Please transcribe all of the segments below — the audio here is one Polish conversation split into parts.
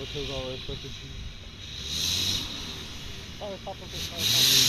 rotate all the way. Sorry, pop up this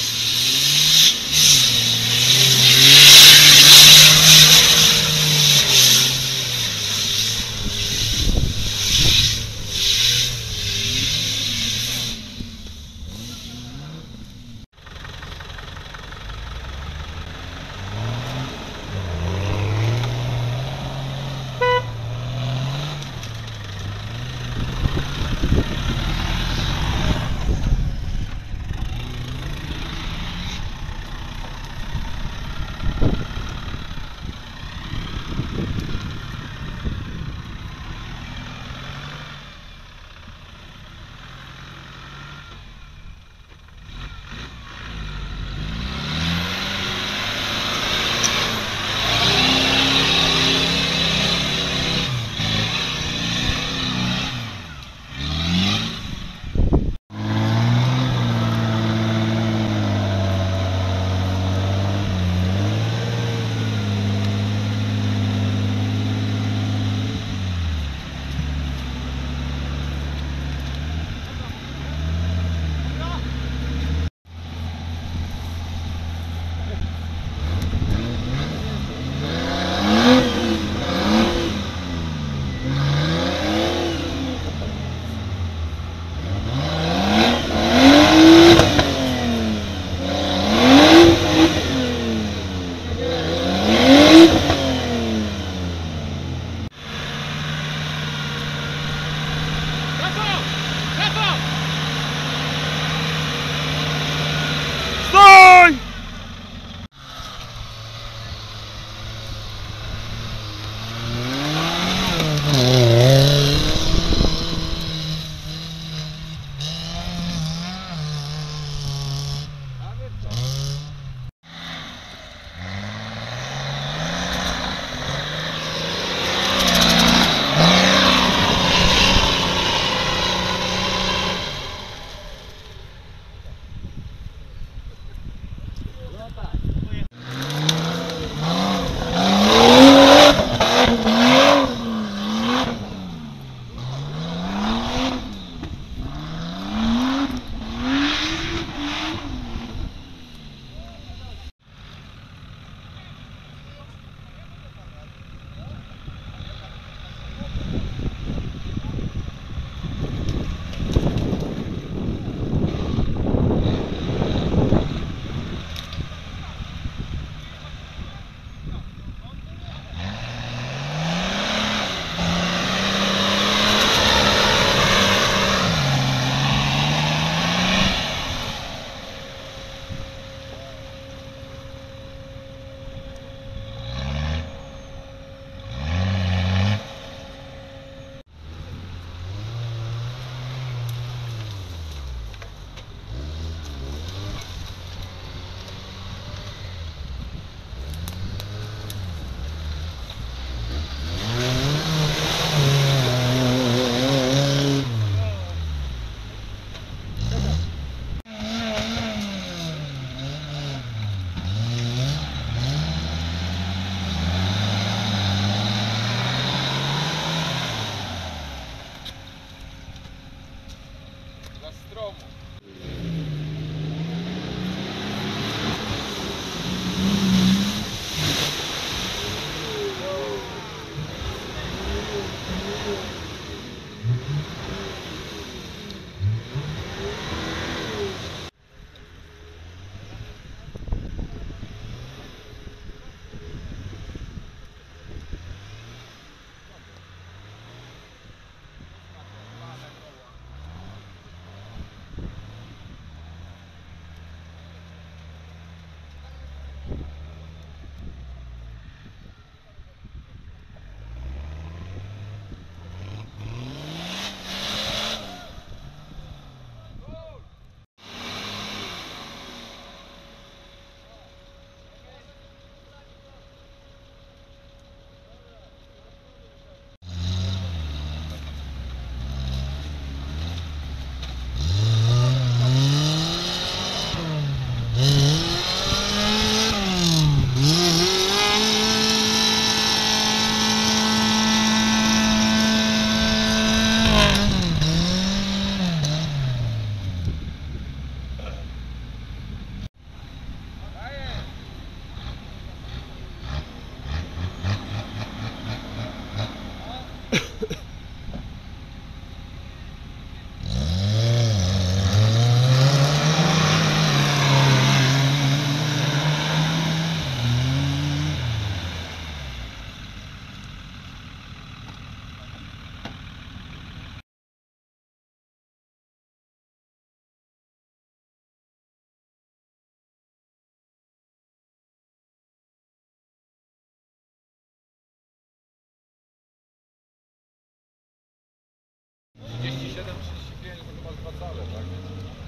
37, 35 to chyba dwa cale, tak?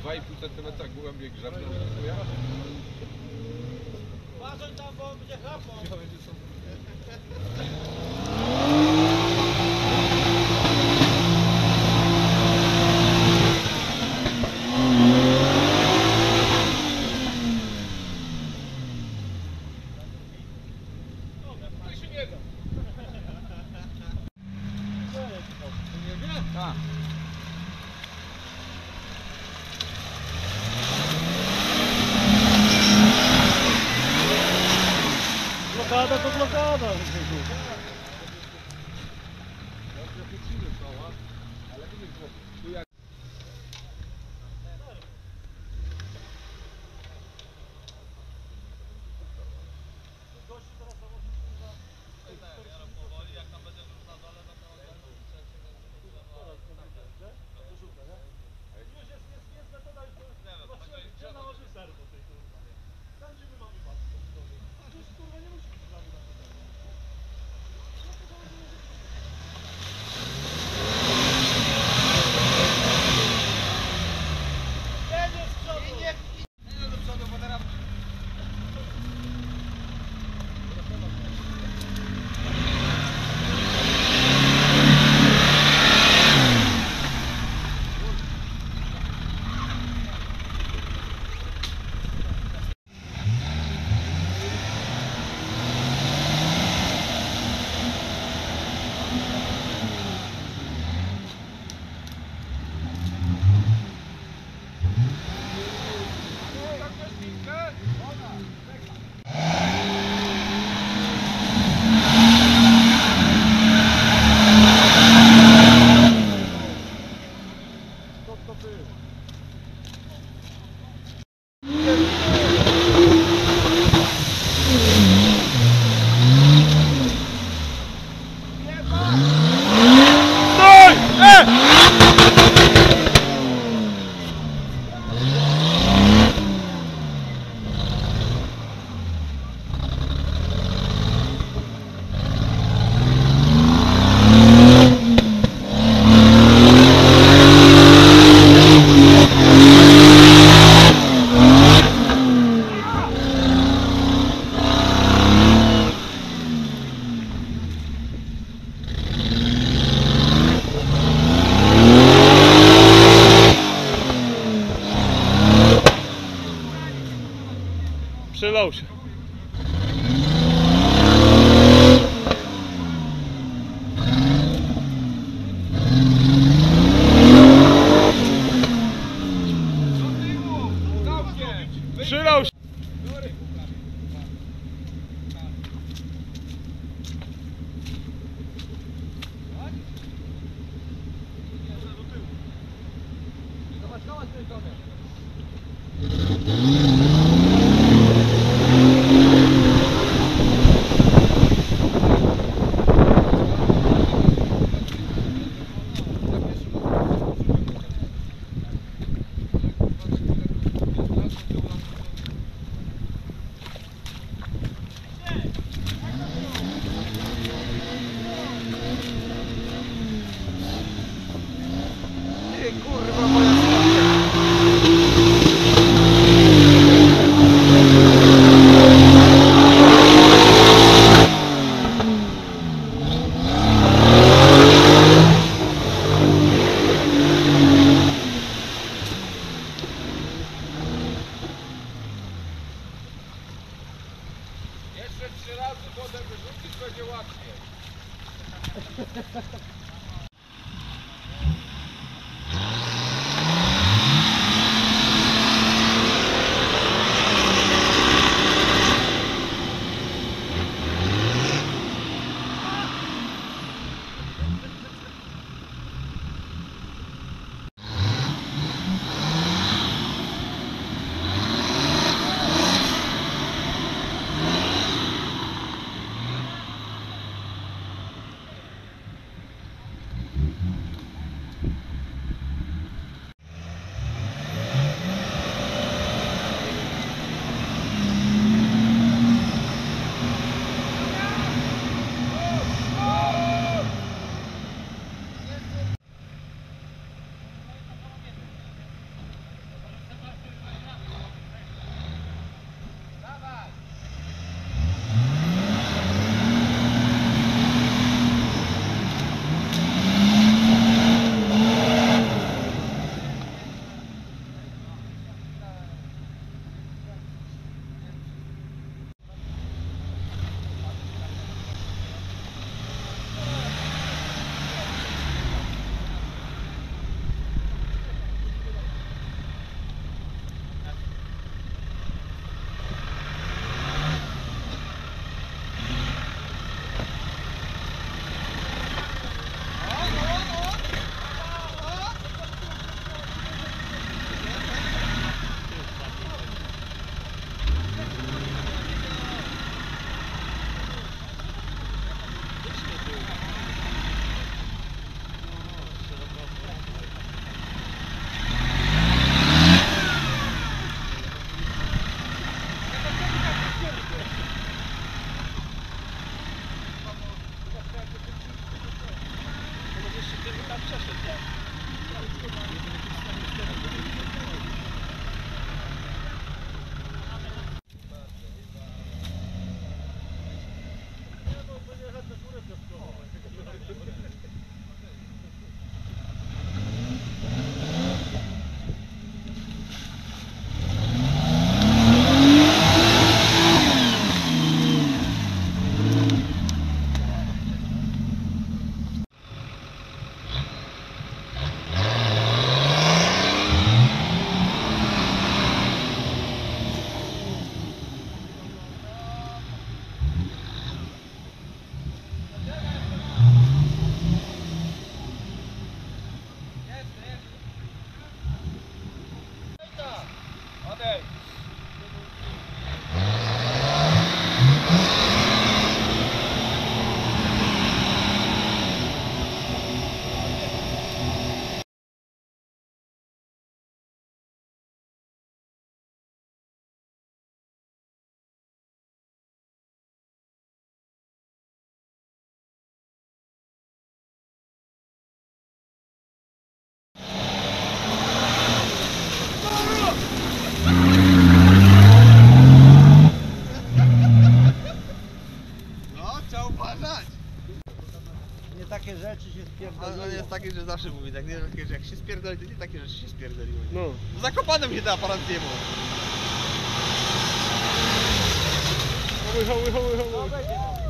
2,5 cm głębiej grzebną. Uważaj tam, bo będzie chrapał. Colocada, tô tá colocada. Jak się spierdoli, to nie takie rzeczy się spierdoliło. nie? No. Zakopanem się da aparat zdjęło. Łycha, łycha, łycha, łycha.